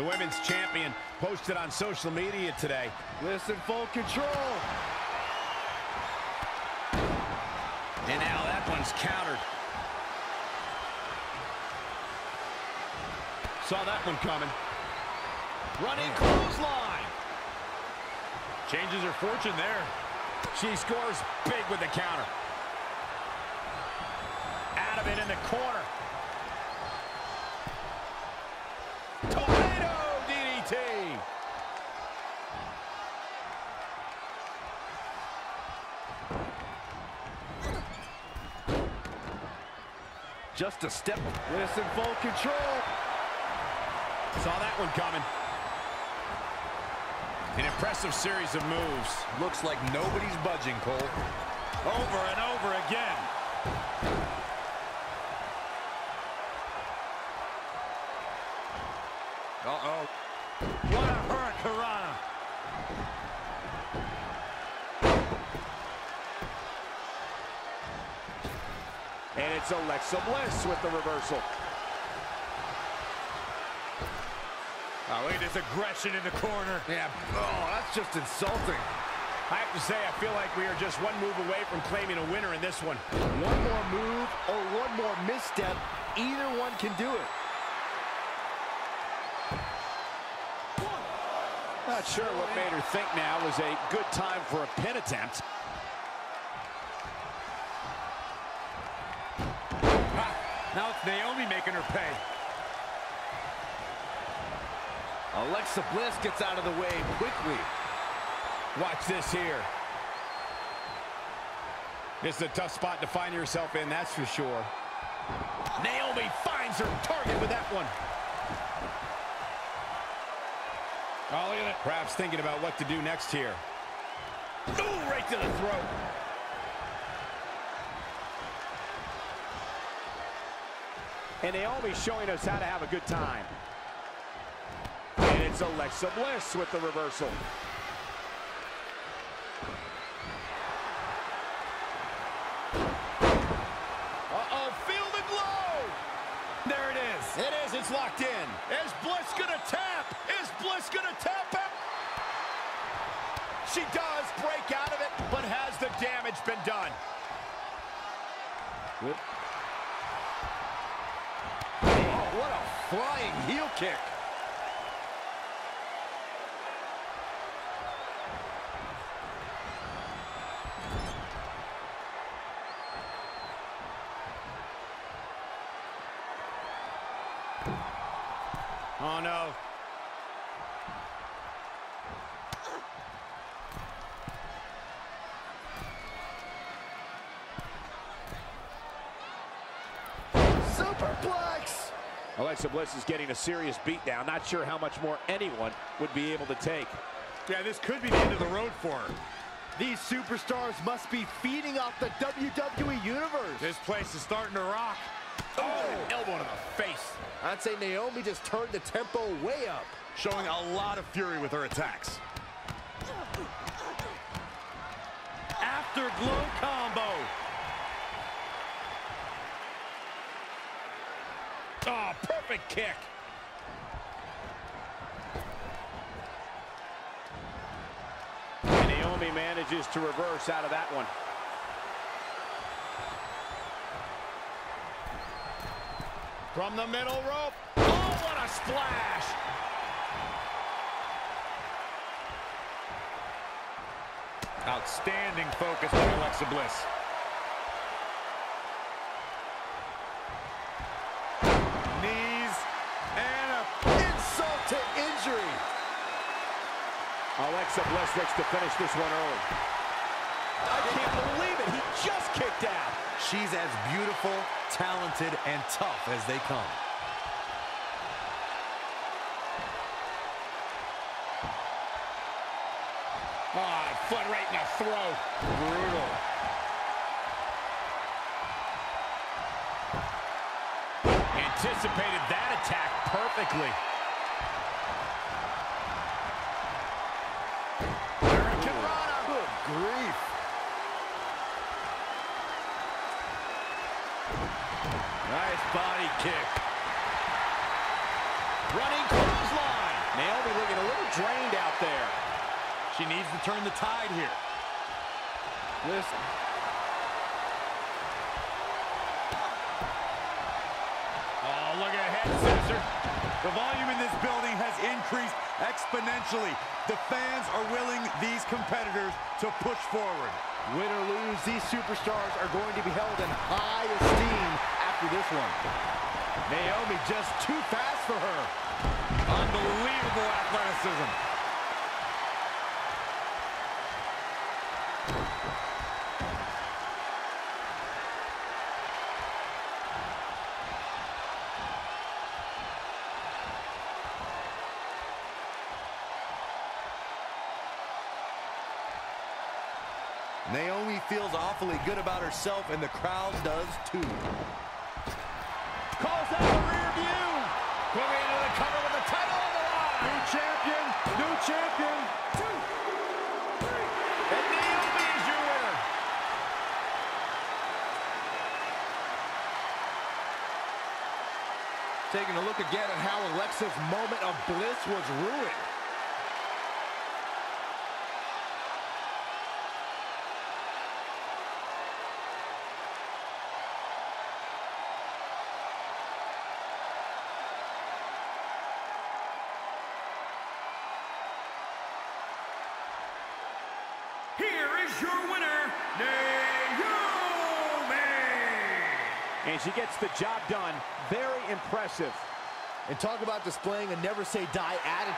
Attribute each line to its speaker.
Speaker 1: The women's champion posted on social media today.
Speaker 2: Listen, full control.
Speaker 1: And now that one's countered. Saw that one coming. Running clothesline.
Speaker 3: Changes her fortune there.
Speaker 1: She scores big with the counter. Out of it in the corner. Tornado
Speaker 2: Just a step. Listen, full control.
Speaker 1: Saw that one coming. An impressive series of moves.
Speaker 3: Looks like nobody's budging, Cole.
Speaker 1: Over and over again.
Speaker 3: Uh-oh.
Speaker 1: What a hurricanrana. And it's Alexa Bliss with the reversal.
Speaker 3: Oh, look at this aggression in the corner.
Speaker 2: Yeah, oh, that's just insulting.
Speaker 1: I have to say, I feel like we are just one move away from claiming a winner in this one.
Speaker 2: One more move or one more misstep, either one can do it.
Speaker 1: Not sure what made her think now was a good time for a pin attempt.
Speaker 3: Now it's Naomi making her pay.
Speaker 2: Alexa Bliss gets out of the way quickly.
Speaker 1: Watch this here. This is a tough spot to find yourself in, that's for sure. Naomi finds her target with that one. Oh, look at it. Perhaps thinking about what to do next here. Ooh, right to the throat. And Naomi's showing us how to have a good time. And it's Alexa Bliss with the reversal. Uh-oh, feel the glow! There it is. It is, it's locked in. Is Bliss gonna tap? Is Bliss gonna tap out? She does break out of it, but has the damage been done?
Speaker 2: Oh, what a flying heel kick.
Speaker 1: Oh, no.
Speaker 2: Superplex!
Speaker 1: Alexa Bliss is getting a serious beatdown. Not sure how much more anyone would be able to take.
Speaker 3: Yeah, this could be the end of the road for her.
Speaker 2: These superstars must be feeding off the WWE Universe.
Speaker 3: This place is starting to rock.
Speaker 1: Oh. oh, elbow to the face.
Speaker 2: I'd say Naomi just turned the tempo way up.
Speaker 3: Showing a lot of fury with her attacks.
Speaker 1: Afterglow combo. Oh, perfect kick. And Naomi manages to reverse out of that one. From the middle rope. Oh, what a splash!
Speaker 3: Outstanding focus by Alexa Bliss.
Speaker 1: Alexa Bliss looks to finish this one early. I can't believe it. He just kicked out.
Speaker 2: She's as beautiful, talented, and tough as they come.
Speaker 1: Oh, foot right in the throat. Brutal. Anticipated that attack perfectly. Nice body kick. Running clothesline. Naomi looking a little drained out there.
Speaker 3: She needs to turn the tide here.
Speaker 2: Listen.
Speaker 3: Oh, look at head scissor. The volume in this building has increased exponentially. The fans are willing these competitors to push forward.
Speaker 2: Win or lose, these superstars are going to be held in high esteem after this one. Naomi just too fast for her.
Speaker 3: Unbelievable athleticism.
Speaker 1: Naomi feels awfully good about herself, and the crowd does too.
Speaker 2: Calls out the rear view. Moving into the cover with the title on the line. New champion, new champion. Two, three. And Naomi is your winner. Taking a look again at how Alexa's moment of bliss was ruined.
Speaker 4: Here is your winner, Naomi!
Speaker 2: And she gets the job done. Very impressive. And talk about displaying a never say die attitude.